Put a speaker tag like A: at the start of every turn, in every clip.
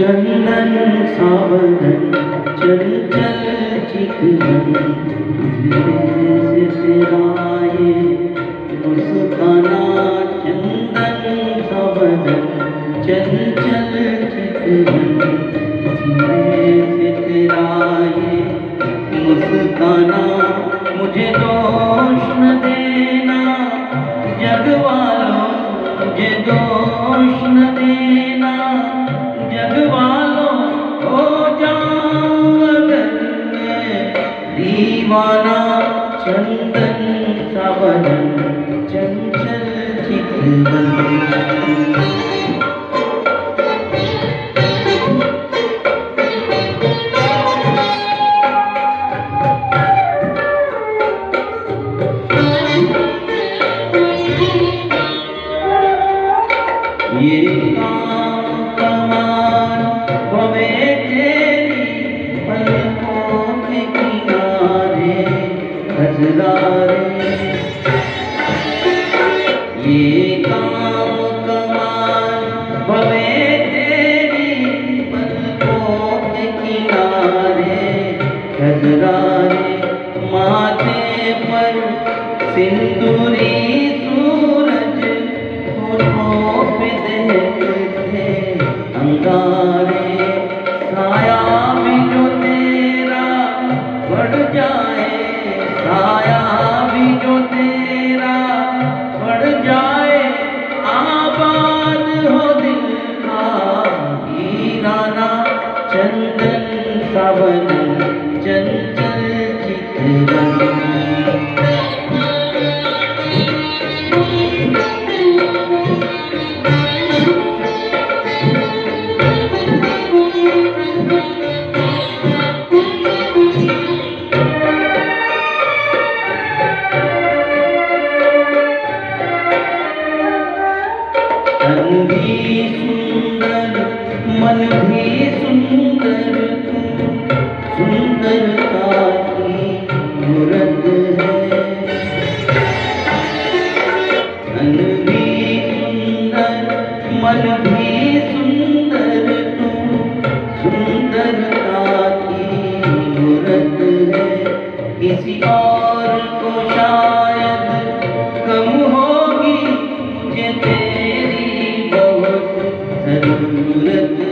A: चंदन sovereign चंचल चितवन धीरे से तेरा ये मुस्काना चंदन सावरन चंचल चितवन धीरे से तेरा ये मुस्काना, मुझे दोष न देना। जग वालों, मुझे दोष दीवाना चंदन सावन चंचल चितवन ये हजरारे ये काम कमान भवे तेरी मन को किनारे। खजरारे माथे पर सिंदूरी मन भी सुंदर सुंदरता की मूरत है। तन भी सुंदर, मन भी सुंदर तू सुंदरता की मूरत है। किसी और को शायद कम होगी, मुझे तेरी बहुत ज़रूरत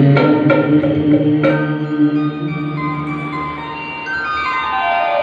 A: Thank you.